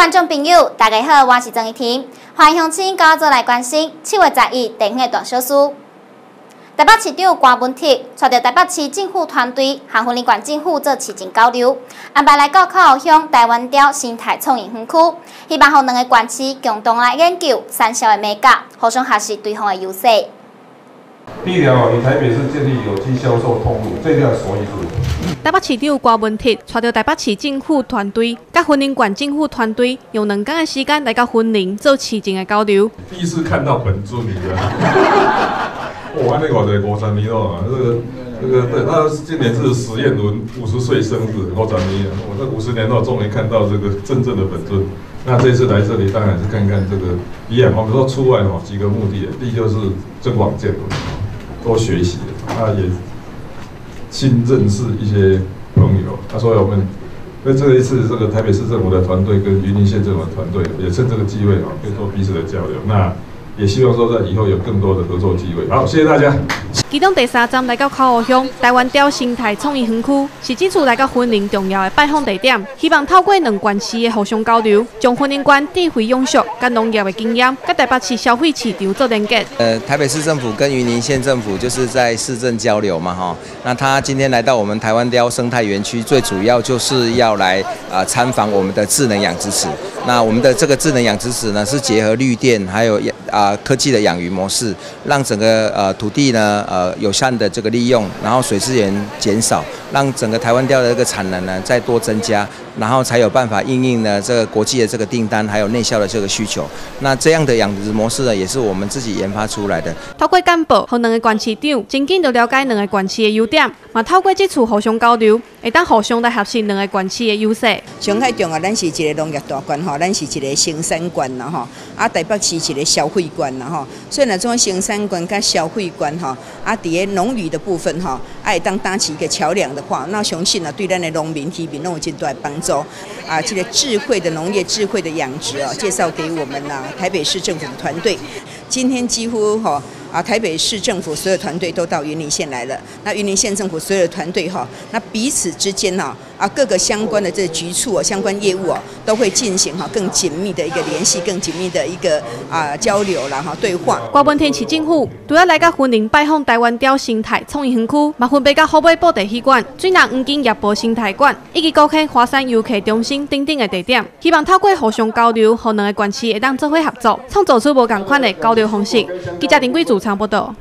观众朋友，大家好，我是曾一婷，欢迎乡亲跟我做来关心七月十一电影大小事。台北市长关文铁带着台北市政府团队和婚礼馆政府做市情交流，安排来到靠乡台湾雕生态创意园区，希望和两个县市共同来研究三小的美感，互相学习对方的优势。第一条，以台北市建立有机销售通路，这条什么意思？台北市长郭文铁带着台北市政府团队、甲婚姻馆政府团队，用两天的时间来到婚礼做市情的交流。第一次看到本尊，你知道吗？我那个在五十年了，这个这个对，他今年是史艳伦五十岁生日，五十年了。我这五十年后终于看到这个真正的本尊。那这次来这里，当然是看看这个一样。我们说出外哈，几个目的，第一就是增广见闻。多学习，那也新认识一些朋友。他说我们，因为这一次这个台北市政府的团队跟云林县政府的团队，也趁这个机会啊，可以做彼此的交流。那也希望说在以后有更多的合作机会。好，谢谢大家。其中第三站来到考湖乡台湾雕生态创意园区，是这次来到婚礼重要的拜访地点。希望透过两县市的互相交流，将婚姻馆智慧永续、跟农业的经验，跟台北市消费市场做连接。呃，台北市政府跟云林县政府就是在市政交流嘛，哈。那他今天来到我们台湾雕生态园区，最主要就是要来啊参访我们的智能养殖池。那我们的这个智能养殖池呢，是结合绿电还有啊科技的养鱼模式，让整个呃土地呢呃。呃，友善的这个利用，然后水资源减少，让整个台湾钓的这个产能呢再多增加，然后才有办法应应呢这个国际的这个订单，还有内销的这个需求。那这样的养殖模式呢，也是我们自己研发出来的。透过干部和两个管市长，真紧就了解两个管区的优点，嘛透过这次互相交流，会当互相来学习两个管区的优势。上海中啊，咱是一个农业大县吼，咱是一个生产县啦吼，啊台北是一个消费县啦吼，所以呢，种生产县跟消费县吼。啊，伫个农渔的部分哈，爱当搭起一个桥梁的话，那相信呢，对咱的农民提民拢有真大帮助。啊，这个智慧的农业、智慧的养殖啊，介绍给我们呐，台北市政府的团队。今天几乎哈啊，台北市政府所有团队都到云林县来了。那云林县政府所有的团队哈，那彼此之间呢？啊，各个相关的这局处啊，相关业务啊，都会进行哈更紧密的一个联系，更紧密的一个啊交流然后对话。瓜分天气政府都要来到云林拜访台湾雕生态创意园区，嘛分别到后尾布袋戏馆、水南黄金叶博生态馆以及高溪华山游客中心等等的地点，希望透过互相交流，和两个关系会当做伙合作，创造出无同款的交流方式。记者丁贵主场报道。